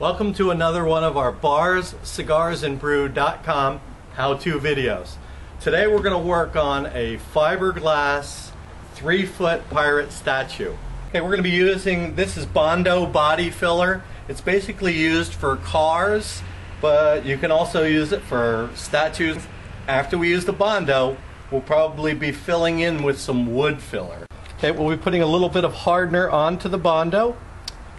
Welcome to another one of our bars, cigars, and brew.com how-to videos. Today we're going to work on a fiberglass three foot pirate statue. Okay, we're going to be using, this is Bondo body filler. It's basically used for cars, but you can also use it for statues. After we use the Bondo, we'll probably be filling in with some wood filler. Okay, we'll be putting a little bit of hardener onto the Bondo.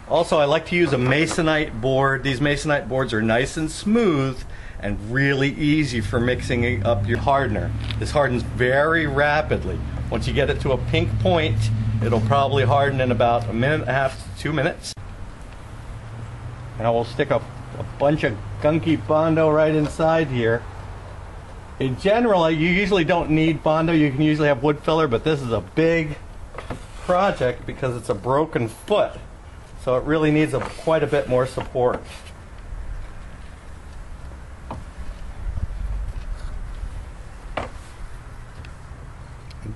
Also, I like to use a masonite board. These masonite boards are nice and smooth and really easy for mixing up your hardener. This hardens very rapidly. Once you get it to a pink point, it'll probably harden in about a minute and a half to two minutes. And I will stick a, a bunch of gunky Bondo right inside here. In general, you usually don't need Bondo. You can usually have wood filler, but this is a big project because it's a broken foot. So it really needs a, quite a bit more support.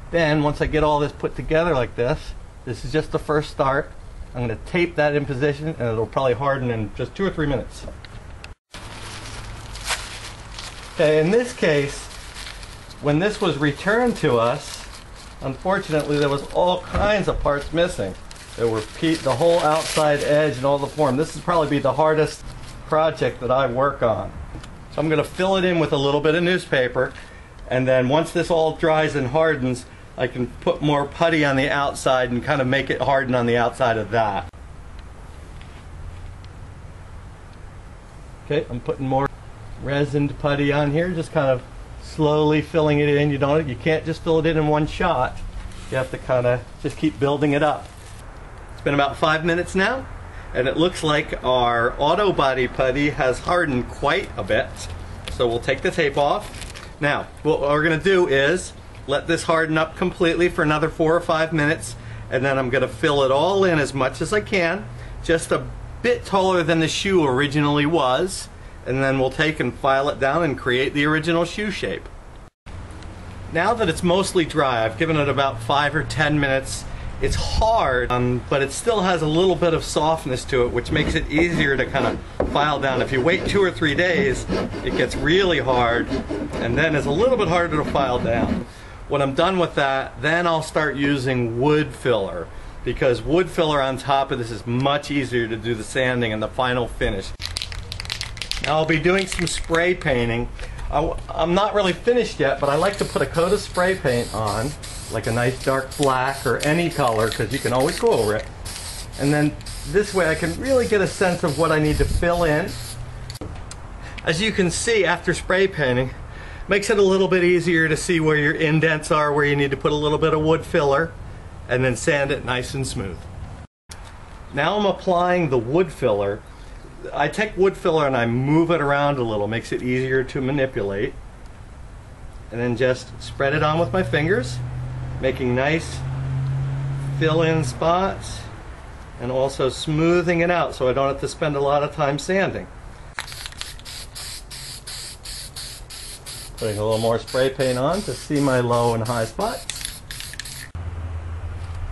Then once I get all this put together like this, this is just the first start. I'm going to tape that in position and it'll probably harden in just two or three minutes. Okay, in this case, when this was returned to us, unfortunately there was all kinds of parts missing. There were the whole outside edge and all the form. This would probably be the hardest project that I work on. So I'm going to fill it in with a little bit of newspaper and then once this all dries and hardens I can put more putty on the outside and kind of make it harden on the outside of that. Okay, I'm putting more resined putty on here, just kind of slowly filling it in. You don't you can't just fill it in in one shot. You have to kind of just keep building it up. It's been about five minutes now, and it looks like our auto body putty has hardened quite a bit. So we'll take the tape off. Now, what we're gonna do is let this harden up completely for another four or five minutes, and then I'm gonna fill it all in as much as I can, just a bit taller than the shoe originally was, and then we'll take and file it down and create the original shoe shape. Now that it's mostly dry, I've given it about five or ten minutes it's hard, um, but it still has a little bit of softness to it, which makes it easier to kind of file down. If you wait two or three days, it gets really hard, and then it's a little bit harder to file down. When I'm done with that, then I'll start using wood filler, because wood filler on top of this is much easier to do the sanding and the final finish. Now I'll be doing some spray painting. I, I'm not really finished yet, but I like to put a coat of spray paint on like a nice dark black or any color because you can always go over it. And then this way I can really get a sense of what I need to fill in. As you can see after spray painting, makes it a little bit easier to see where your indents are, where you need to put a little bit of wood filler, and then sand it nice and smooth. Now I'm applying the wood filler. I take wood filler and I move it around a little, makes it easier to manipulate. And then just spread it on with my fingers making nice fill-in spots and also smoothing it out so I don't have to spend a lot of time sanding. Putting a little more spray paint on to see my low and high spots.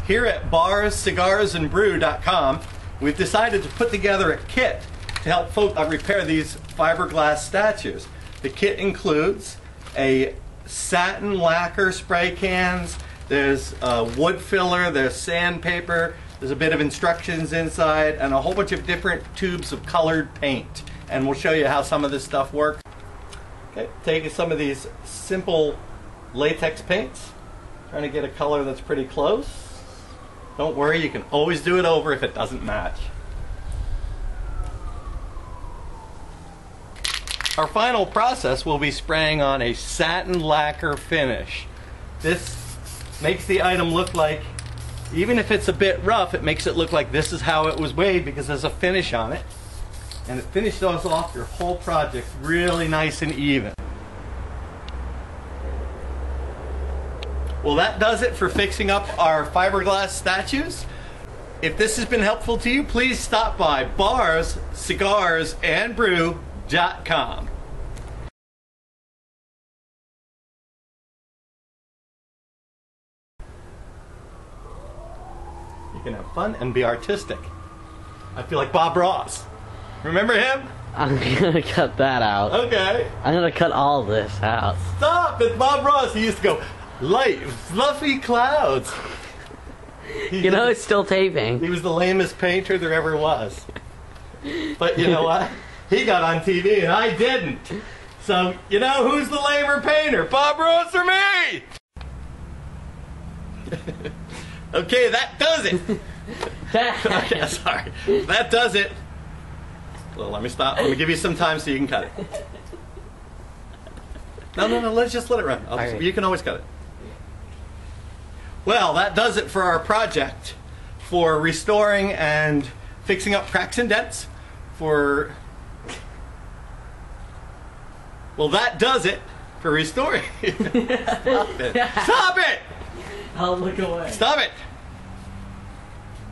Here at Bars, Cigars, and Brew.com, we've decided to put together a kit to help folks repair these fiberglass statues. The kit includes a satin lacquer spray cans, there's uh, wood filler, there's sandpaper, there's a bit of instructions inside, and a whole bunch of different tubes of colored paint. And we'll show you how some of this stuff works. Okay, taking some of these simple latex paints, trying to get a color that's pretty close. Don't worry, you can always do it over if it doesn't match. Our final process will be spraying on a satin lacquer finish. This makes the item look like, even if it's a bit rough, it makes it look like this is how it was weighed because there's a finish on it. And it finishes off your whole project really nice and even. Well, that does it for fixing up our fiberglass statues. If this has been helpful to you, please stop by bars, cigars, and brew.com. You can have fun and be artistic. I feel like Bob Ross. Remember him? I'm gonna cut that out. Okay. I'm gonna cut all this out. Stop! It's Bob Ross. He used to go, light, fluffy clouds. He You know, it's still taping. he was the lamest painter there ever was. But you know what? He got on TV and I didn't. So, you know who's the lamer painter? Bob Ross or me? okay, that does it. okay, sorry. That does it. Well, let me stop. Let me give you some time so you can cut it. No, no, no. Let's just let it run. Alright. You can always cut it. Well, that does it for our project for restoring and fixing up cracks and dents. For well, that does it for restoring. Stop it! Stop it! I'll look away. Stop it!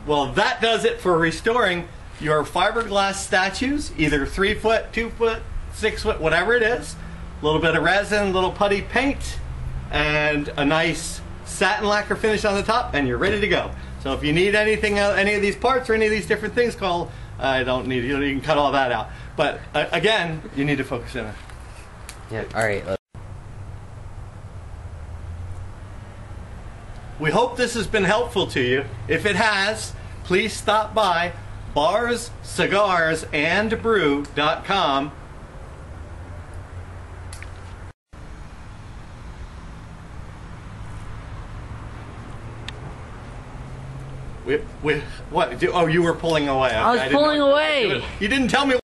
Well, that does it for restoring your fiberglass statues, either three foot, two foot, six foot, whatever it is. A little bit of resin, a little putty paint, and a nice satin lacquer finish on the top, and you're ready to go. So if you need anything, uh, any of these parts or any of these different things, call. I don't need you. You can cut all that out. But uh, again, you need to focus in. Yeah. All right. We hope this has been helpful to you. If it has, please stop by bars, cigars, and brew.com. We, we, what? do- Oh, you were pulling away. I was didn't pulling away. You didn't tell me